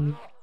Mm.